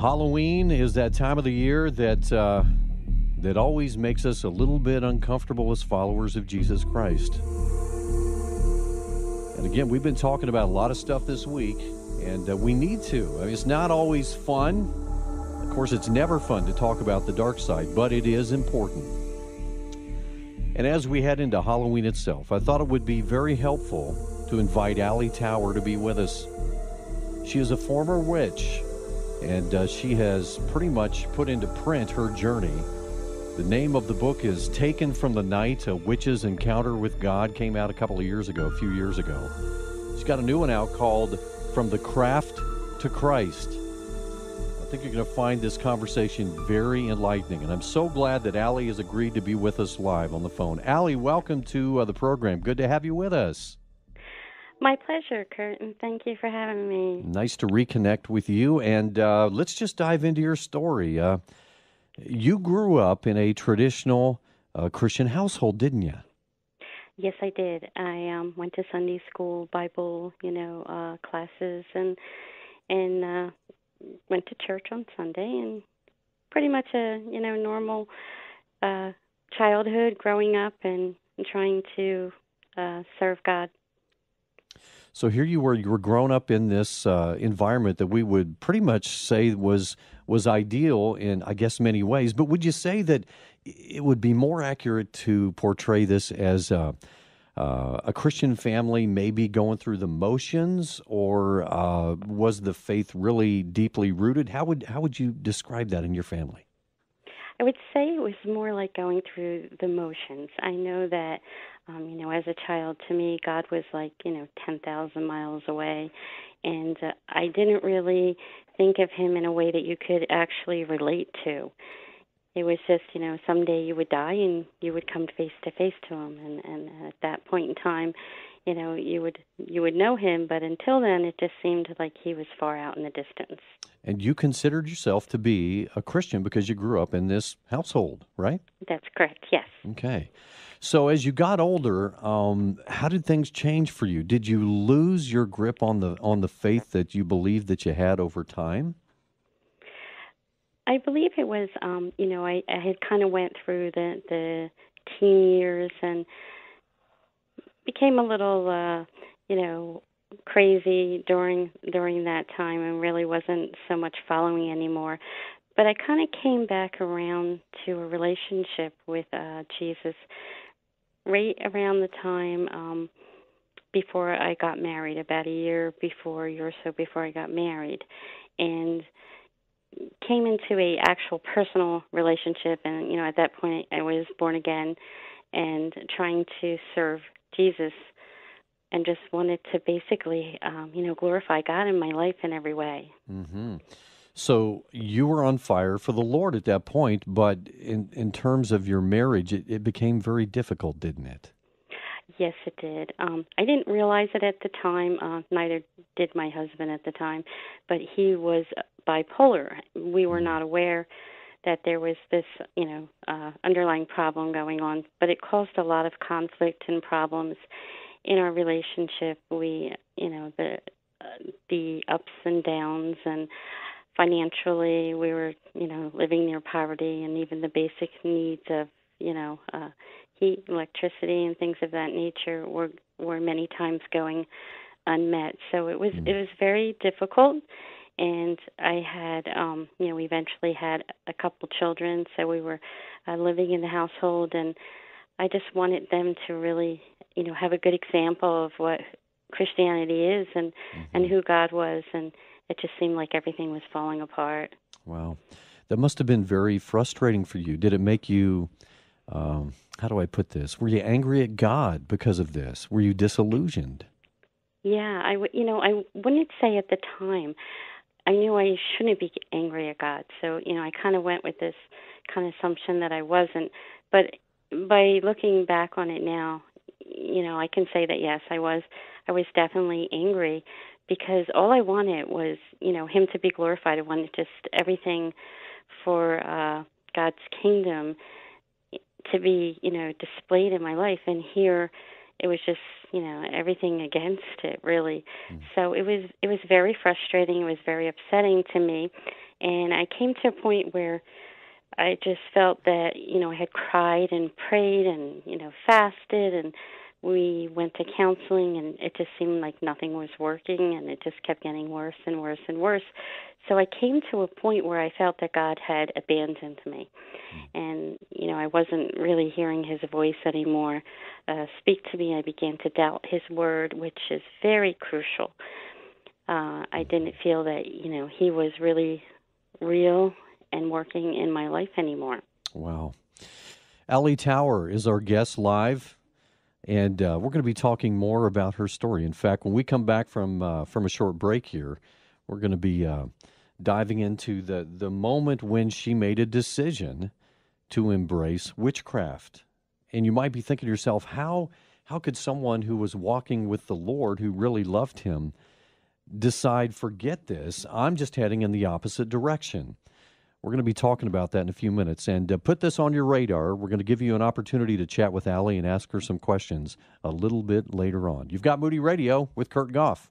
Halloween is that time of the year that uh, that always makes us a little bit uncomfortable as followers of Jesus Christ. And again, we've been talking about a lot of stuff this week, and uh, we need to. I mean, it's not always fun. Of course, it's never fun to talk about the dark side, but it is important. And as we head into Halloween itself, I thought it would be very helpful to invite Ally Tower to be with us. She is a former witch, and uh, she has pretty much put into print her journey. The name of the book is Taken from the Night A Witch's Encounter with God, came out a couple of years ago, a few years ago. She's got a new one out called From the Craft to Christ. I think you're going to find this conversation very enlightening, and I'm so glad that Ally has agreed to be with us live on the phone. Ally, welcome to uh, the program. Good to have you with us. My pleasure, Kurt, and thank you for having me. Nice to reconnect with you, and uh, let's just dive into your story. Uh, you grew up in a traditional uh, Christian household, didn't you? Yes, I did. I um, went to Sunday school, Bible, you know, uh, classes, and and uh, went to church on Sunday, and pretty much a you know normal uh, childhood, growing up and, and trying to uh, serve God. So here you were, you were grown up in this uh, environment that we would pretty much say was was ideal in, I guess, many ways. But would you say that it would be more accurate to portray this as a, uh, a Christian family maybe going through the motions, or uh, was the faith really deeply rooted? How would how would you describe that in your family? I would say it was more like going through the motions. I know that, um, you know, as a child, to me, God was like, you know, 10,000 miles away. And uh, I didn't really think of Him in a way that you could actually relate to. It was just, you know, someday you would die and you would come face to face to Him. And, and at that point in time, you know you would you would know him but until then it just seemed like he was far out in the distance. And you considered yourself to be a christian because you grew up in this household right? That's correct yes. Okay. So as you got older um, how did things change for you? Did you lose your grip on the on the faith that you believed that you had over time? I believe it was um, you know i, I had kind of went through the the teen years and became a little, uh, you know, crazy during during that time and really wasn't so much following anymore. But I kind of came back around to a relationship with uh, Jesus right around the time um, before I got married, about a year before, a year or so before I got married, and came into a actual personal relationship. And you know, at that point, I was born again and trying to serve Jesus and just wanted to basically, um, you know, glorify God in my life in every way. Mm-hmm. So you were on fire for the Lord at that point, but in in terms of your marriage, it, it became very difficult, didn't it? Yes, it did. Um, I didn't realize it at the time. Uh, neither did my husband at the time, but he was bipolar. We were mm-hmm. not aware that there was this, you know, uh, underlying problem going on, but it caused a lot of conflict and problems in our relationship. We, you know, the uh, the ups and downs and financially we were, you know, living near poverty and even the basic needs of, you know, uh heat, electricity and things of that nature were were many times going unmet. So it was it was very difficult and I had, um, you know, we eventually had a couple children, so we were uh, living in the household, and I just wanted them to really, you know, have a good example of what Christianity is and mm-hmm. and who God was, and it just seemed like everything was falling apart. Wow, that must have been very frustrating for you. Did it make you? Um, how do I put this? Were you angry at God because of this? Were you disillusioned? Yeah, I w- you know I wouldn't say at the time. I knew I shouldn't be angry at God. So, you know, I kind of went with this kind of assumption that I wasn't. But by looking back on it now, you know, I can say that yes, I was I was definitely angry because all I wanted was, you know, him to be glorified. I wanted just everything for uh God's kingdom to be, you know, displayed in my life and here it was just you know everything against it really mm. so it was it was very frustrating it was very upsetting to me And I came to a point where I just felt that, you know, I had cried and prayed and, you know, fasted and we went to counseling and it just seemed like nothing was working and it just kept getting worse and worse and worse. So I came to a point where I felt that God had abandoned me. And, you know, I wasn't really hearing his voice anymore uh, speak to me. I began to doubt his word, which is very crucial. Uh, I didn't feel that, you know, he was really real and working in my life anymore. Wow. Ally Tower is our guest live and uh, we're going to be talking more about her story. In fact, when we come back from uh, from a short break here, we're going to be uh, diving into the the moment when she made a decision to embrace witchcraft. And you might be thinking to yourself, how how could someone who was walking with the Lord, who really loved Him, decide forget this? I'm just heading in the opposite direction. We're going to be talking about that in a few minutes. And uh, put this on your radar. We're going to give you an opportunity to chat with Ally and ask her some questions a little bit later on. You've got Moody Radio with Kurt Goff.